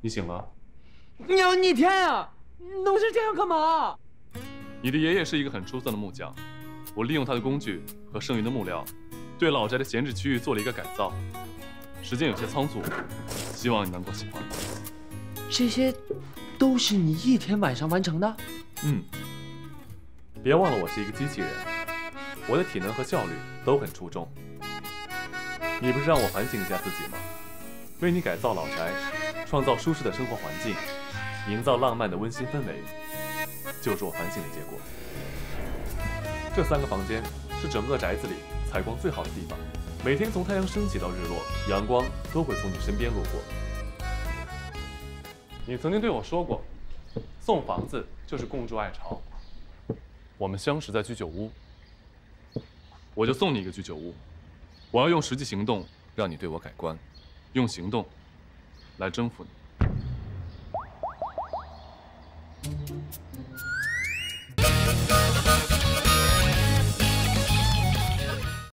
你醒了？牛逆天呀！弄成这样干嘛？你的爷爷是一个很出色的木匠，我利用他的工具和剩余的木料，对老宅的闲置区域做了一个改造。时间有些仓促，希望你能够喜欢。这些都是你一天晚上完成的？嗯。别忘了，我是一个机器人，我的体能和效率都很出众。你不是让我反省一下自己吗？为你改造老宅，创造舒适的生活环境，营造浪漫的温馨氛围，就是我反省的结果。这三个房间是整个宅子里采光最好的地方，每天从太阳升起到日落，阳光都会从你身边路过。你曾经对我说过，送房子就是共筑爱巢。我们相识在居酒屋，我就送你一个居酒屋。我要用实际行动让你对我改观用行动来征服你。